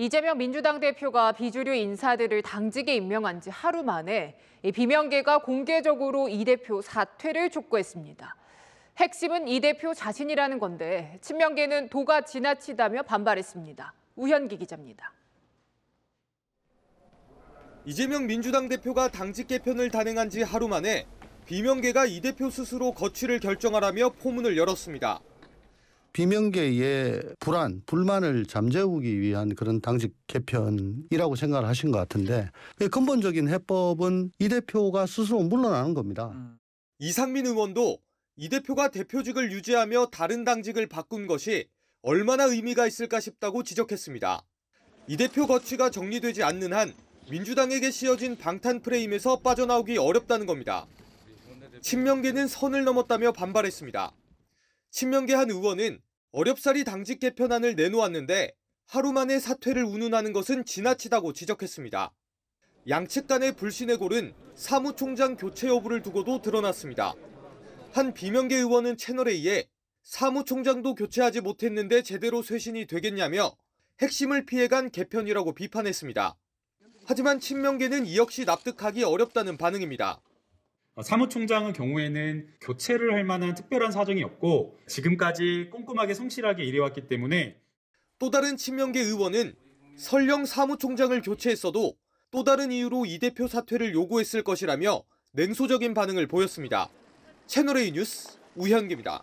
이재명 민주당 대표가 비주류 인사들을 당직에 임명한 지 하루 만에 이 비명계가 공개적으로 이 대표 사퇴를 촉구했습니다. 핵심은 이 대표 자신이라는 건데 친명계는 도가 지나치다며 반발했습니다. 우현기 기자입니다. 이재명 민주당 대표가 당직 개편을 단행한 지 하루 만에 비명계가 이 대표 스스로 거취를 결정하라며 포문을 열었습니다. 비명계의 불안, 불만을 잠재우기 위한 그런 당직 개편이라고 생각을 하신 것 같은데 그 근본적인 해법은 이 대표가 스스로 물러나는 겁니다. 이상민 의원도 이 대표가 대표직을 유지하며 다른 당직을 바꾼 것이 얼마나 의미가 있을까 싶다고 지적했습니다. 이 대표 거취가 정리되지 않는 한 민주당에게 씌어진 방탄 프레임에서 빠져나오기 어렵다는 겁니다. 친명계는 선을 넘었다며 반발했습니다. 친명계 한 의원은 어렵사리 당직 개편안을 내놓았는데 하루 만에 사퇴를 운운하는 것은 지나치다고 지적했습니다. 양측 간의 불신의 골은 사무총장 교체 여부를 두고도 드러났습니다. 한 비명계 의원은 채널A에 사무총장도 교체하지 못했는데 제대로 쇄신이 되겠냐며 핵심을 피해간 개편이라고 비판했습니다. 하지만 친명계는 이 역시 납득하기 어렵다는 반응입니다. 어, 사무총장의 경우에는 교체를 할 만한 특별한 사정이 없고 지금까지 꼼꼼하게 성실하게 일해왔기 때문에 또 다른 친명계 의원은 설령 사무총장을 교체했어도 또 다른 이유로 이 대표 사퇴를 요구했을 것이라며 냉소적인 반응을 보였습니다. 채널A 뉴스 우현기입니다.